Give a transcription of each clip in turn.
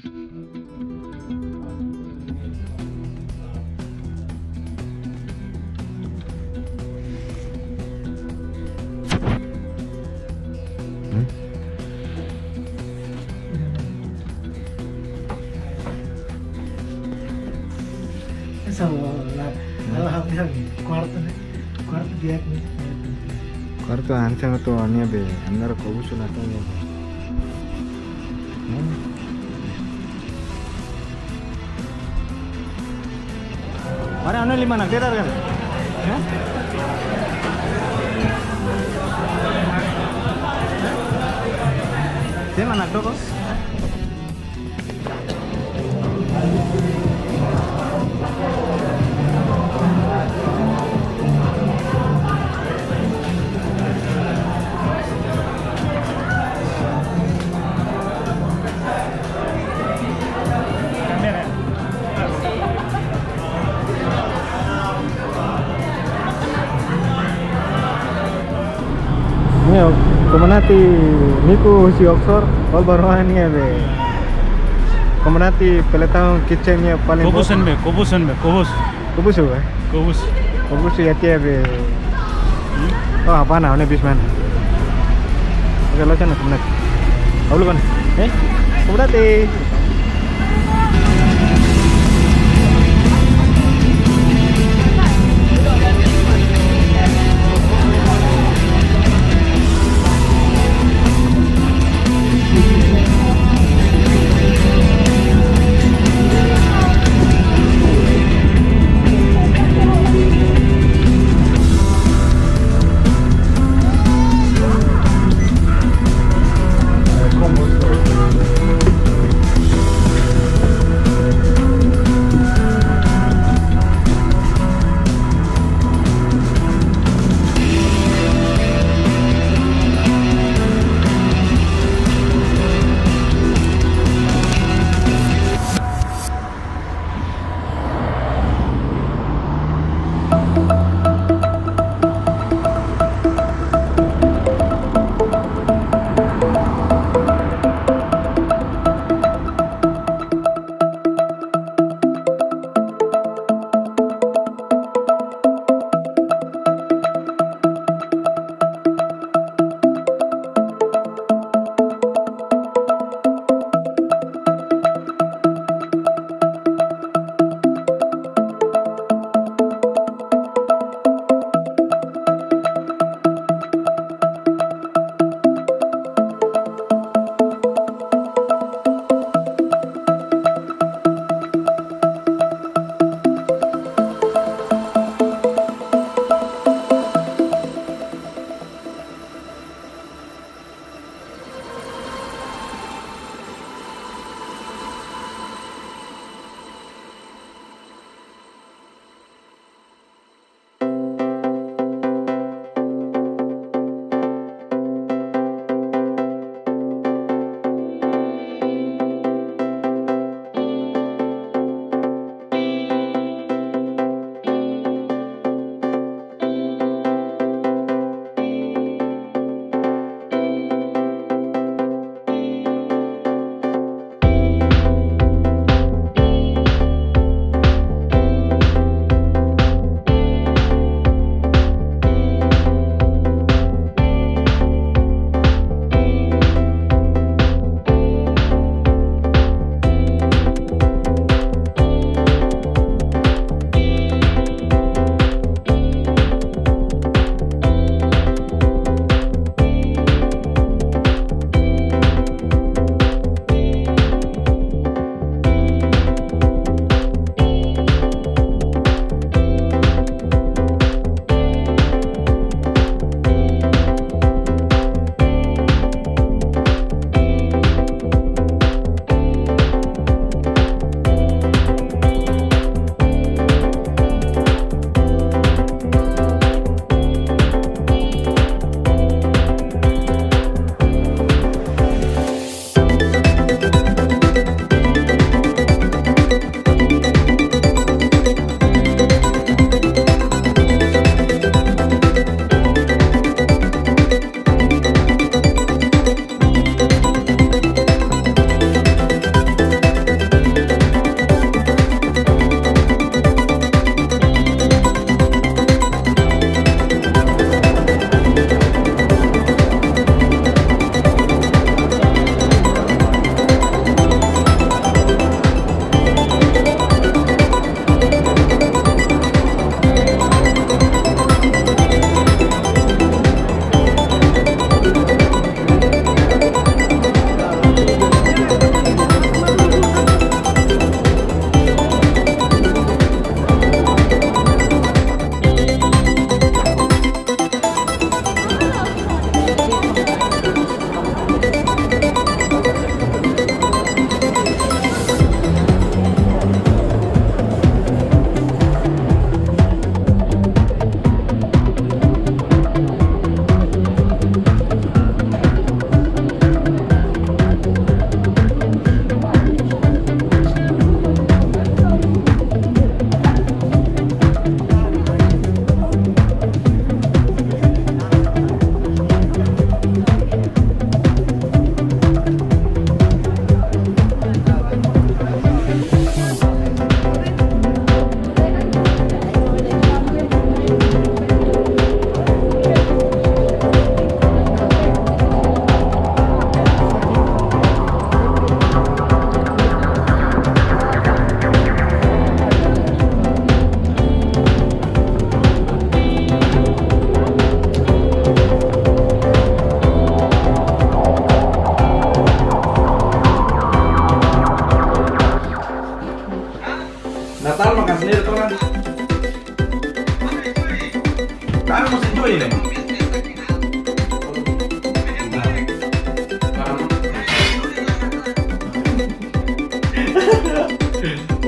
sama alhamdulillah kuarto kuarto dia nih Kwarto hansen to Mari anu lima nak dedar kan? Ya? Dia mana kok? Ini komunati niku si Oxford all baruhan ya be. Komunati peletang kitchennya paling Kobusan be, kobusan be, kobus, Kubusu eh. kobus. Kubusu ya tiap be. Oh apa nah ini bisman. Oke lo sana komunati. Kau lu kan? Eh? Komunati.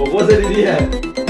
火锅这里边。